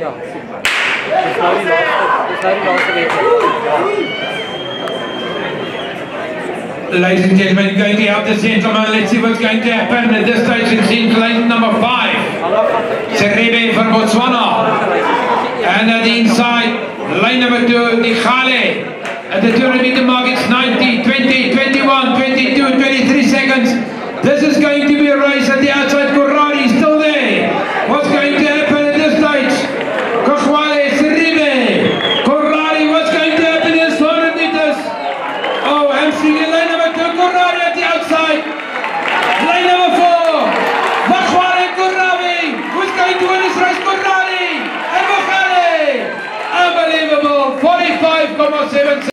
Ladies and gentlemen, going to. Let's see what's going to happen at this stage in scene lane number five. Serebe from Botswana. And at the inside, lane number two, Nikhale. At the 200 meter mark, it's 90, 20, 21, 22, 23 seconds. This is going to be a race at the Michigan, lane number two, Conradie at the outside. Lane number four, Makwala Conradie. Who's going to win this race? Conradie and Makwala. Unbelievable, 45.7 seconds.